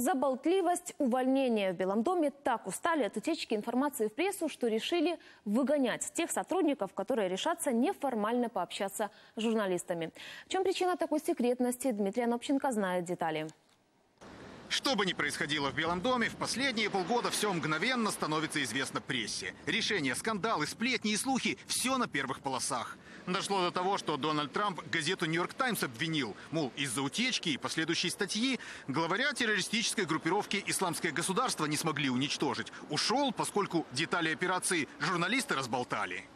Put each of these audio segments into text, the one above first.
За болтливость увольнения в Белом доме так устали от утечки информации в прессу, что решили выгонять тех сотрудников, которые решатся неформально пообщаться с журналистами. В чем причина такой секретности, Дмитрий Анопченко знает детали. Что бы ни происходило в Белом доме, в последние полгода все мгновенно становится известно прессе. Решения, скандалы, сплетни и слухи – все на первых полосах. Дошло до того, что Дональд Трамп газету «Нью-Йорк Таймс» обвинил, мол, из-за утечки и последующей статьи главаря террористической группировки «Исламское государство» не смогли уничтожить. Ушел, поскольку детали операции журналисты разболтали.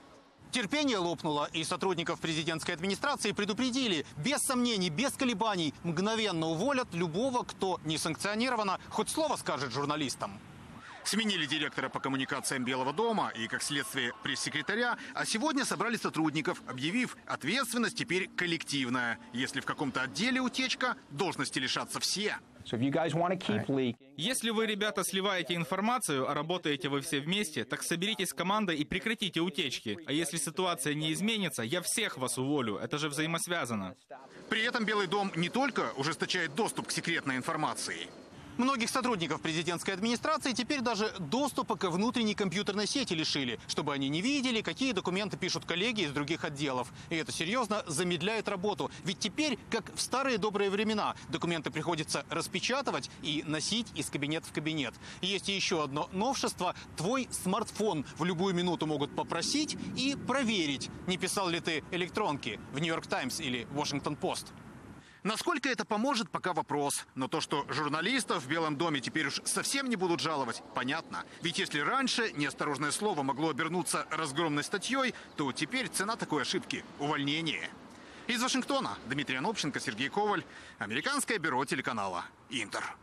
Терпение лопнуло, и сотрудников президентской администрации предупредили. Без сомнений, без колебаний мгновенно уволят любого, кто несанкционированно хоть слово скажет журналистам. Сменили директора по коммуникациям Белого дома и, как следствие, пресс-секретаря, а сегодня собрали сотрудников, объявив, ответственность теперь коллективная. Если в каком-то отделе утечка, должности лишатся все. Если вы, ребята, сливаете информацию, а работаете вы все вместе, так соберитесь командой и прекратите утечки. А если ситуация не изменится, я всех вас уволю. Это же взаимосвязано. При этом Белый дом не только ужесточает доступ к секретной информации. Многих сотрудников президентской администрации теперь даже доступа к внутренней компьютерной сети лишили, чтобы они не видели, какие документы пишут коллеги из других отделов. И это серьезно замедляет работу. Ведь теперь, как в старые добрые времена, документы приходится распечатывать и носить из кабинета в кабинет. Есть еще одно новшество. Твой смартфон в любую минуту могут попросить и проверить, не писал ли ты электронки в «Нью-Йорк Таймс» или «Вашингтон Пост». Насколько это поможет, пока вопрос. Но то, что журналистов в Белом доме теперь уж совсем не будут жаловать, понятно. Ведь если раньше неосторожное слово могло обернуться разгромной статьей, то теперь цена такой ошибки – увольнение. Из Вашингтона Дмитрий Анопченко, Сергей Коваль, Американское бюро телеканала «Интер».